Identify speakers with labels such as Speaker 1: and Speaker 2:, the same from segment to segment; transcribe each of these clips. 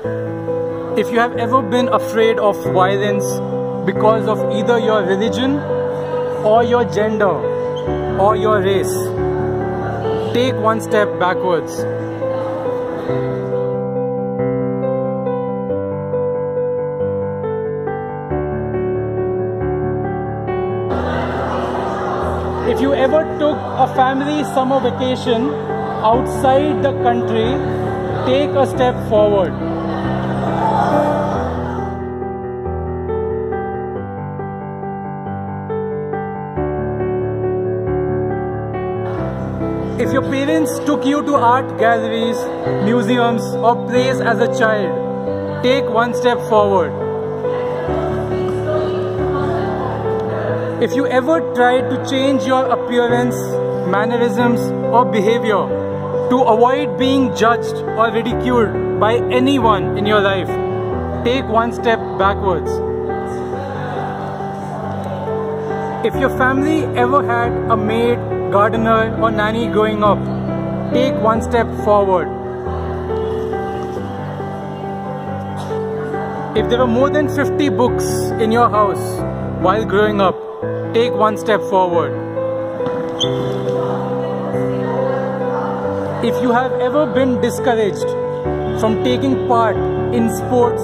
Speaker 1: If you have ever been afraid of violence because of either your religion or your gender or your race, take one step backwards. If you ever took a family summer vacation outside the country, take a step forward. If your parents took you to art galleries, museums, or plays as a child, take one step forward. If you ever tried to change your appearance, mannerisms, or behavior to avoid being judged or ridiculed by anyone in your life, take one step backwards. If your family ever had a maid, gardener, or nanny growing up, take one step forward. If there were more than 50 books in your house while growing up, take one step forward. If you have ever been discouraged from taking part in sports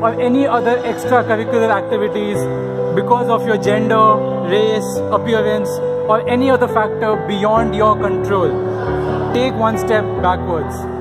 Speaker 1: or any other extracurricular activities because of your gender, race, appearance, or any other factor beyond your control, take one step backwards.